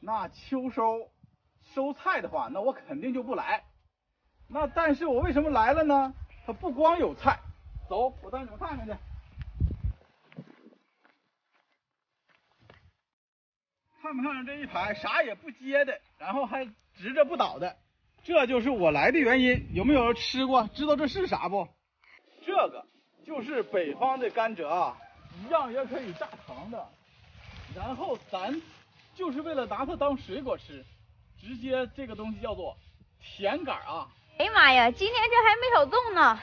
那秋收收菜的话，那我肯定就不来。那但是我为什么来了呢？它不光有菜，走，我带你们看看去。看没看着这一排啥也不接的，然后还直着不倒的，这就是我来的原因。有没有人吃过？知道这是啥不？这个就是北方的甘蔗啊，一样也可以榨糖的。然后咱就是为了拿它当水果吃，直接这个东西叫做甜杆啊。哎呀妈呀，今天这还没少种呢。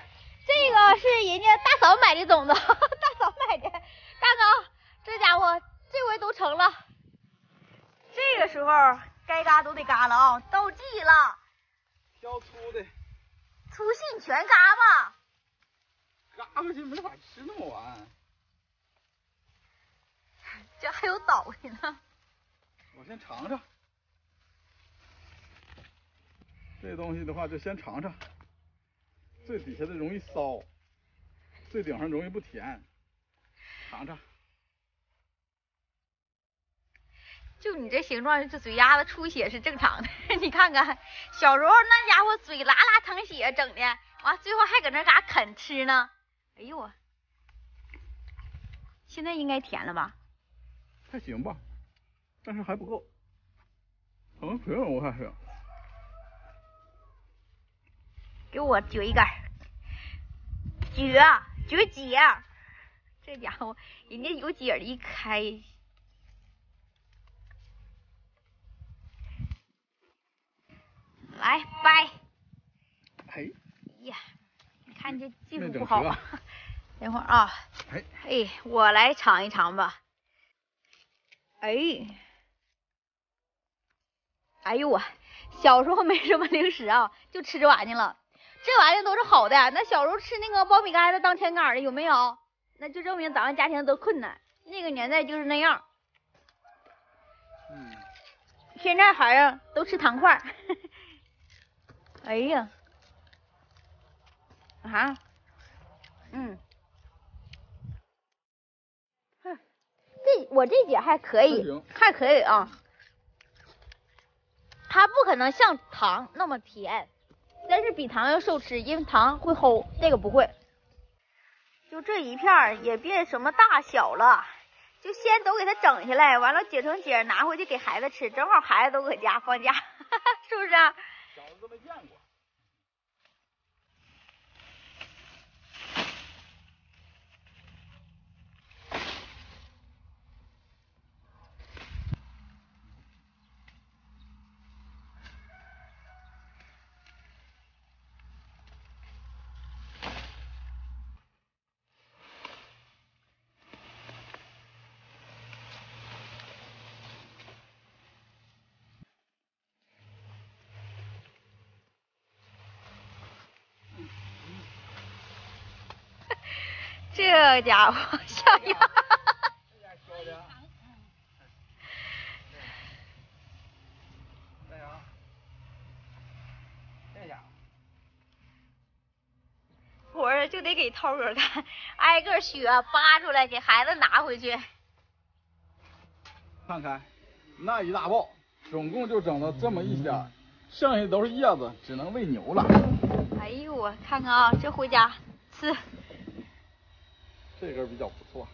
这个是人家大嫂买的种子，大嫂买的。看看啊，这家伙这回都成了。这个时候该嘎都得嘎了啊，到季了。挑粗的，粗细全嘎吧。嘎下去没法吃那么完。这还有倒的呢。我先尝尝。这东西的话，就先尝尝。最底下的容易骚，最顶上容易不甜。尝尝。就你这形状，这嘴丫子出血是正常的。你看看，小时候那家伙嘴拉拉淌血，整的完最后还搁那嘎啃吃呢。哎呦我，现在应该甜了吧？还行吧，但是还不够。能甜我看是。给我举一根，撅撅节，这家伙人家有节一开，来掰。哎呀，你看这技术不好。等会儿啊，哎哎，我来尝一尝吧。哎，哎呦我，小时候没什么零食啊，就吃这玩意了。这玩意都是好的，那小时候吃那个苞米杆子当甜杆的有没有？那就证明咱们家庭都困难，那个年代就是那样。嗯。现在孩子都吃糖块。哎呀。啊。嗯。哼，这我这姐还可以，还可以啊。它不可能像糖那么甜。但是比糖要受吃，因为糖会齁，这个不会。就这一片也别什么大小了，就先都给它整下来，完了解成节拿回去给孩子吃，正好孩子都搁家放假，是不是？小子没见过。这家伙像样。活儿就得给涛哥干，挨个削扒出来给孩子拿回去。看看，那一大包，总共就整了这么一些，剩下都是叶子，只能喂牛了。哎呦我看看啊，这回家吃。这根比较不错。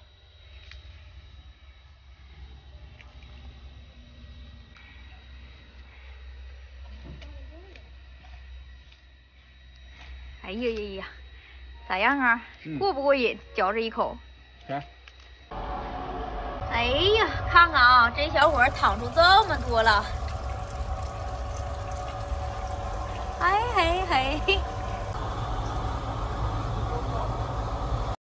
哎呀呀呀，咋样啊？过不过瘾？嚼着一口。来。哎呀，看看啊，这小伙淌出这么多了。哎嘿嘿。